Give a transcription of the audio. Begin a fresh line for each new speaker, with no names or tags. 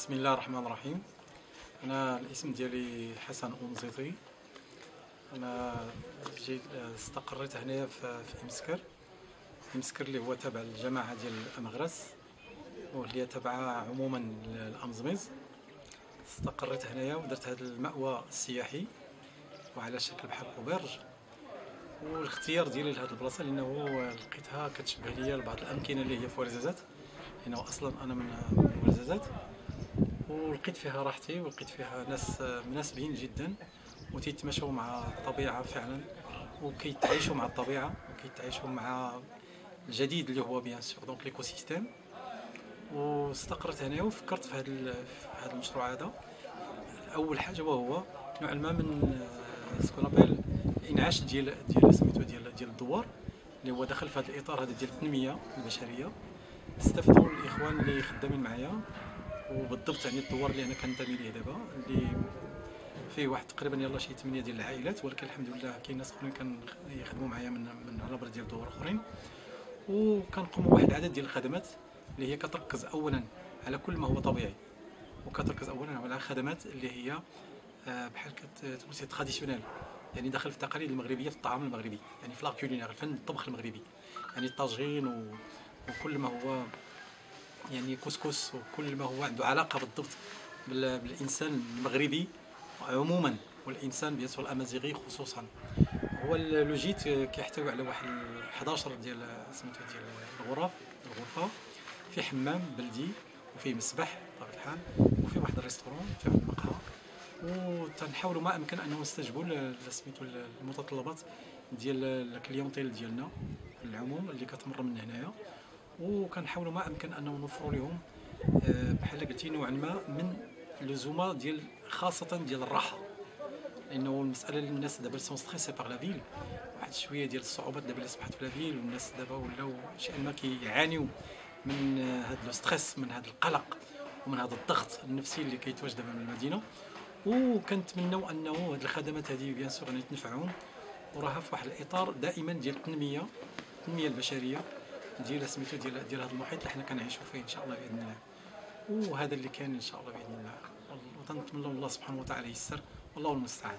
بسم الله الرحمن الرحيم. أنا الاسم ديالي حسن أنزيطي أنا جيت استقريت هنايا في إمسكر. إمسكر اللي هو تابع الجماعة ديال امغرس واللي تابعه عموما الامزميز استقريت هنايا ودرت هذا المأوى السياحي وعلى شكل بحال اوبرج والاختيار ديالي لهذه البلاصة لأنه لقيتها كتشبه ليا لبعض الأمكنة اللي هي في ورزازات لأنه أصلا أنا من ورزازات ولقيت فيها راحتي ولقيت فيها ناس مناسبين جدا وتيتماشوا مع الطبيعة فعلا وكيتعايشوا مع الطبيعة وكيتعايشوا مع الجديد اللي هو bien sûr donc l'écosystème واستقرت هنا وفكرت في هذا المشروع هذا. أول حاجة وهو نوعا ما من ce qu'on appelle الإنعاش ديال ديال سميتو ديال ديال الدوار اللي هو داخل في هذا الإطار هذا ديال التنمية البشرية. استفدوا الإخوان اللي خدامين معايا. وبالضبط يعني الدوار اللي أنا كنتمي ليه دابا اللي فيه واحد تقريبا يلاه شي 8 ديال العائلات ولكن الحمد لله كاين ناس أخرين كيخدموا معايا من من على ديال الدوار أخرين وكنقوموا بواحد العدد ديال الخدمات اللي هي كتركز اولا على كل ما هو طبيعي وكتركز اولا على خدمات اللي هي آه، بحال كتقول c'est traditionnel يعني داخل في التقاليد المغربية في الطعام المغربي يعني في l'art culinaire الفن الطبخ المغربي يعني الطاجين. وكل ما هو يعني كسكس وكل ما هو عنده علاقة بالضبط بالإنسان المغربي عموما والإنسان bien الامازيغي خصوصا. هو le gîte كيحتوي على واحد 11 ديال سميتو ديال الغرف الغرفة. في حمام بلدي وفيه مسبح بطبيعة الحال وفيه واحد ال restaurant فيه واحد المقهى. وتنحاولوا ما أمكن أنه نستجبوا سميتو المتطلبات ديال ال clientèle ديالنا العموم اللي كتمر من هنايا. وكنحاولوا ما أمكن أنه نوفروا لهم آه، بحال قلتي نوعا ما من les moments ديال خاصة ديال الراحة. لأنه المسألة اللي الناس دابا sont stressés par la ville واحد شوية ديال الصعوبات دابا اللي أصبحت في la ville والناس دابا ولاو شي ما كيعانيو من هذا le stress من هذا القلق ومن هذا الضغط النفسي اللي كيتواجد دابا من المدينة. وكنتمنوا أنه هذه الخدمات هذه بيان سور غادي تنفعهم وراها في واحد الإطار دائما ديال التنمية التنمية البشرية. ديال سميتو ديال ديال هذا المحيط اللي حنا كنعيشوا فيه إن شاء الله بإذن الله. وهذا اللي كان إن شاء الله بإذن الله. ونتمنى الله سبحانه وتعالى يسر والله المستعان.